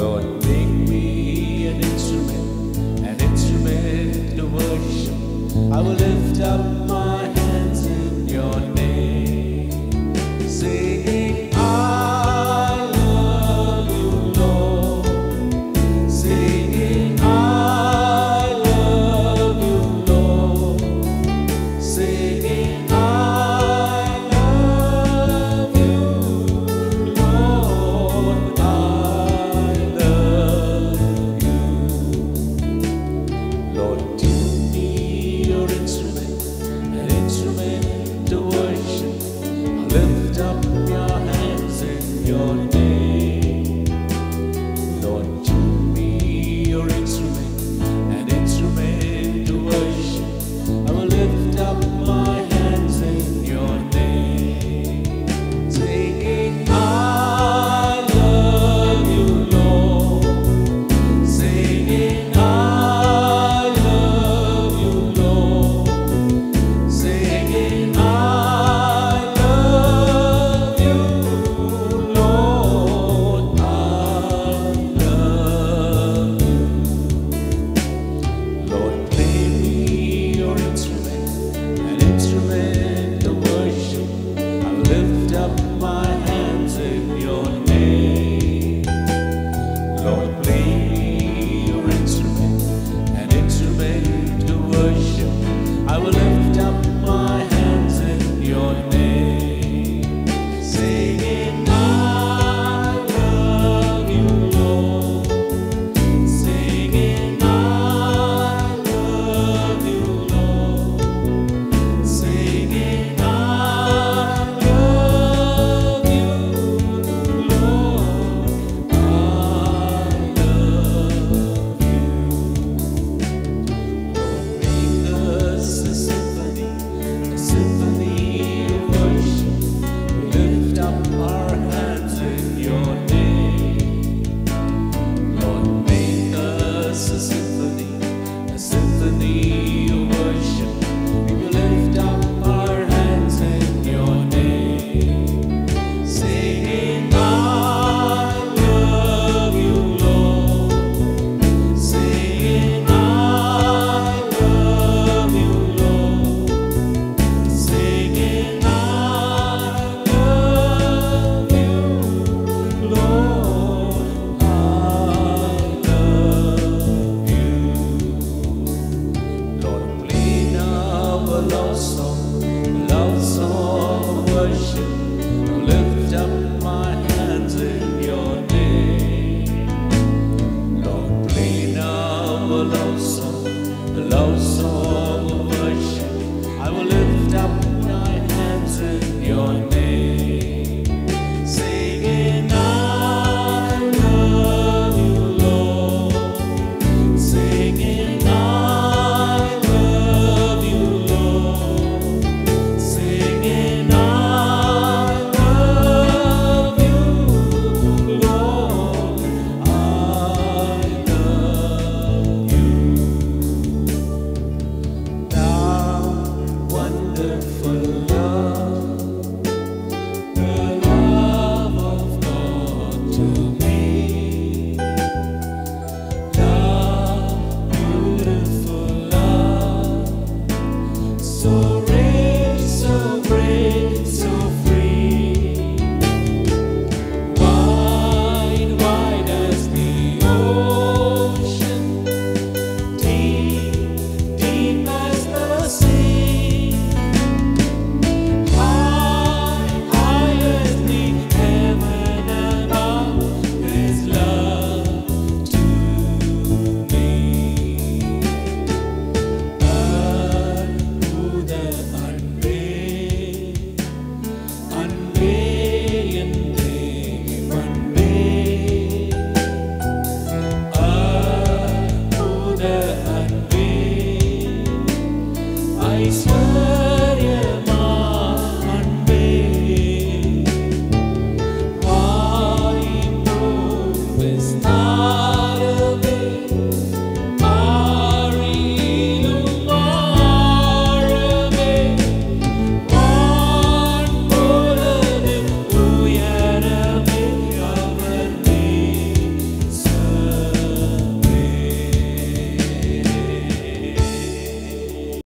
Lord. Lift up your hands in your knees. love song of I will live I.